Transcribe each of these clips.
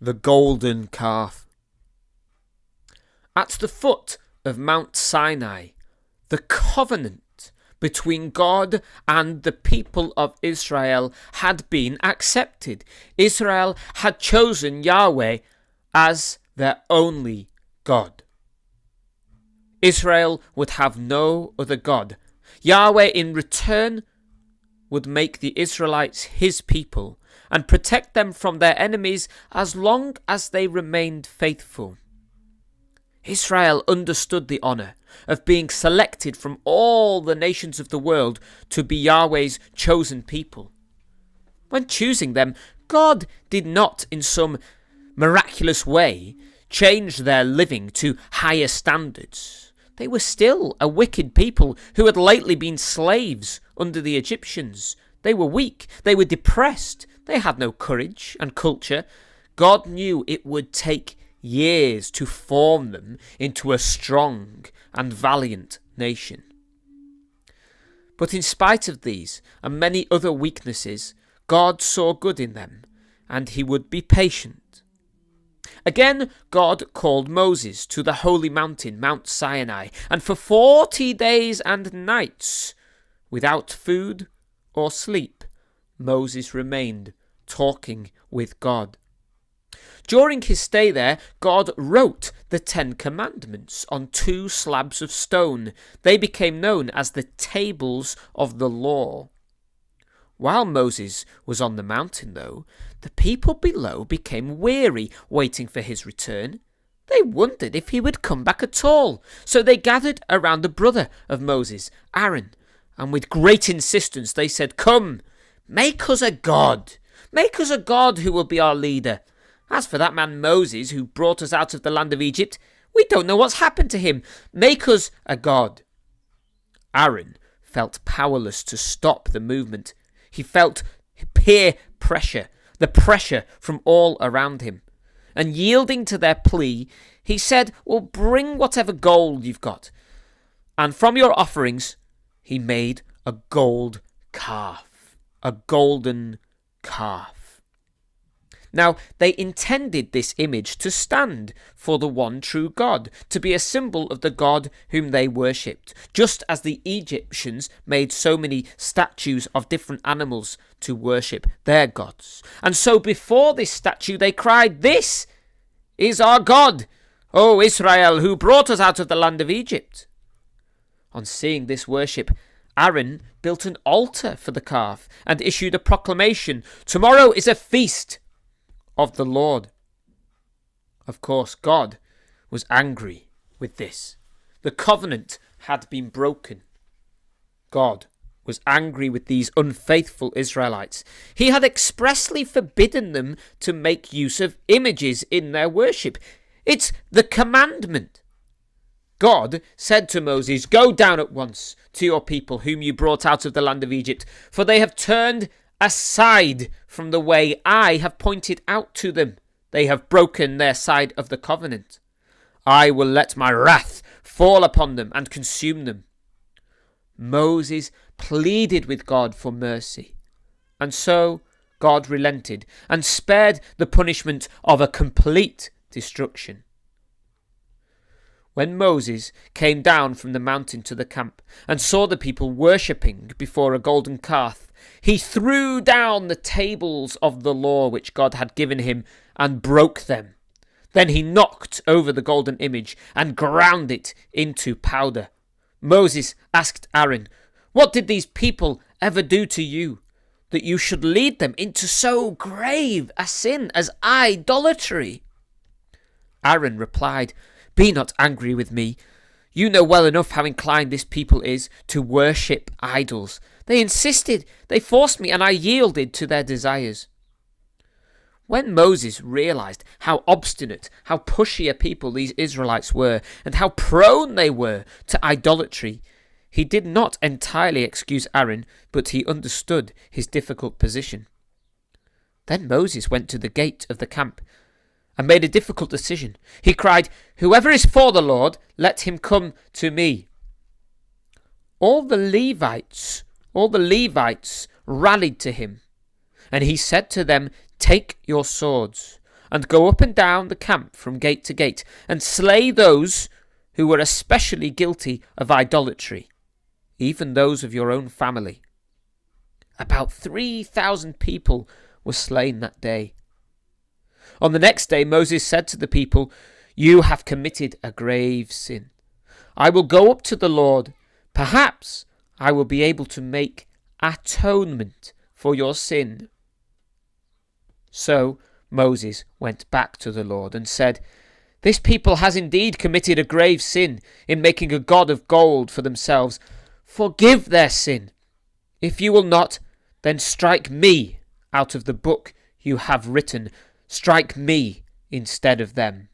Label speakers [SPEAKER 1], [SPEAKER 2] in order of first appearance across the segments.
[SPEAKER 1] the golden calf. At the foot of Mount Sinai, the covenant between God and the people of Israel had been accepted. Israel had chosen Yahweh as their only God. Israel would have no other God. Yahweh, in return, would make the Israelites his people and protect them from their enemies as long as they remained faithful. Israel understood the honour of being selected from all the nations of the world to be Yahweh's chosen people. When choosing them, God did not, in some miraculous way, change their living to higher standards. They were still a wicked people who had lately been slaves under the Egyptians. They were weak, they were depressed, they had no courage and culture. God knew it would take years to form them into a strong and valiant nation. But in spite of these and many other weaknesses, God saw good in them, and he would be patient. Again, God called Moses to the holy mountain, Mount Sinai, and for forty days and nights, without food or sleep, Moses remained talking with God. During his stay there, God wrote the Ten Commandments on two slabs of stone. They became known as the Tables of the Law. While Moses was on the mountain, though, the people below became weary waiting for his return. They wondered if he would come back at all, so they gathered around the brother of Moses, Aaron, and with great insistence they said, Come, make us a god. Make us a god who will be our leader. As for that man Moses who brought us out of the land of Egypt, we don't know what's happened to him. Make us a god. Aaron felt powerless to stop the movement. He felt peer pressure, the pressure from all around him. And yielding to their plea, he said, Well, bring whatever gold you've got. And from your offerings, he made a gold calf, a golden calf. Now, they intended this image to stand for the one true God, to be a symbol of the God whom they worshipped, just as the Egyptians made so many statues of different animals to worship their gods. And so before this statue they cried, This is our God, O Israel, who brought us out of the land of Egypt. On seeing this worship, Aaron built an altar for the calf and issued a proclamation Tomorrow is a feast of the Lord. Of course, God was angry with this. The covenant had been broken. God was angry with these unfaithful Israelites. He had expressly forbidden them to make use of images in their worship. It's the commandment. God said to Moses, Go down at once to your people, whom you brought out of the land of Egypt, for they have turned aside from the way I have pointed out to them. They have broken their side of the covenant. I will let my wrath fall upon them and consume them. Moses pleaded with God for mercy, and so God relented and spared the punishment of a complete destruction. When Moses came down from the mountain to the camp and saw the people worshipping before a golden calf, he threw down the tables of the law which God had given him and broke them. Then he knocked over the golden image and ground it into powder. Moses asked Aaron, What did these people ever do to you, that you should lead them into so grave a sin as idolatry? Aaron replied, Be not angry with me. You know well enough how inclined this people is to worship idols. They insisted, they forced me, and I yielded to their desires. When Moses realized how obstinate, how pushy a people these Israelites were, and how prone they were to idolatry, he did not entirely excuse Aaron, but he understood his difficult position. Then Moses went to the gate of the camp and made a difficult decision. He cried, Whoever is for the Lord, let him come to me. All the Levites all the Levites rallied to him. And he said to them, Take your swords. and go up and down the camp from gate to gate, and slay those who were especially guilty of idolatry, even those of your own family. About 3,000 people were slain that day. On the next day, Moses said to the people, You have committed a grave sin. I will go up to the Lord. Perhaps I will be able to make atonement for your sin. So Moses went back to the Lord and said, This people has indeed committed a grave sin in making a god of gold for themselves. Forgive their sin. If you will not, then strike me out of the book you have written. Strike me instead of them.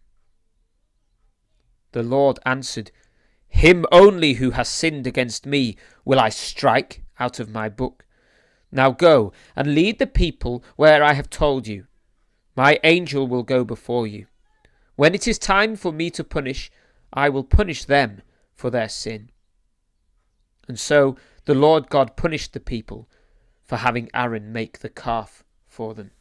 [SPEAKER 1] The Lord answered, Him only who has sinned against me will I strike out of my book. Now go and lead the people where I have told you. My angel will go before you. When it is time for me to punish, I will punish them for their sin. And so the Lord God punished the people for having Aaron make the calf for them.